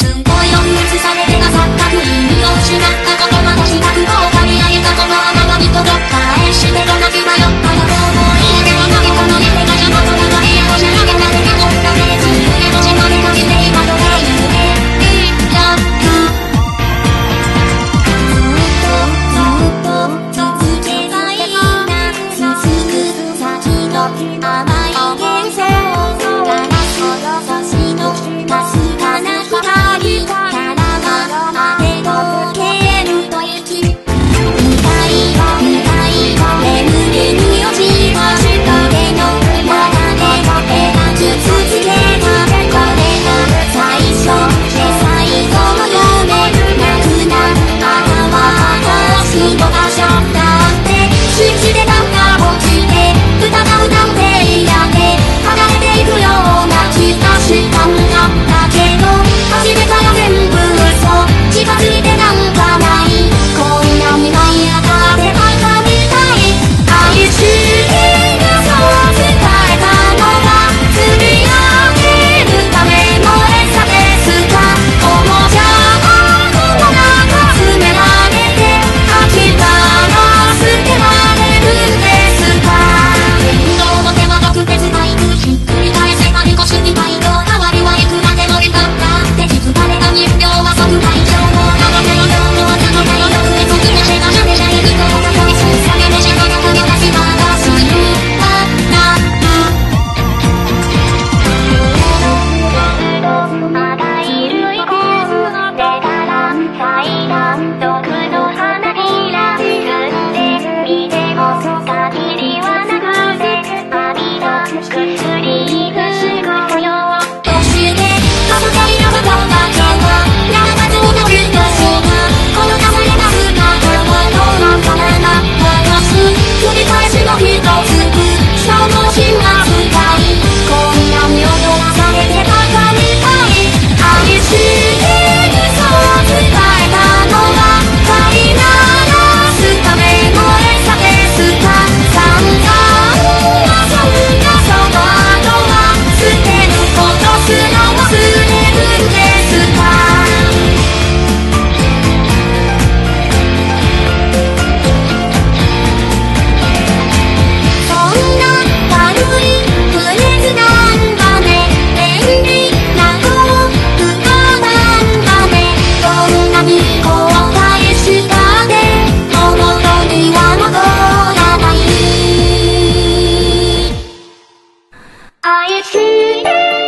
tempo I treated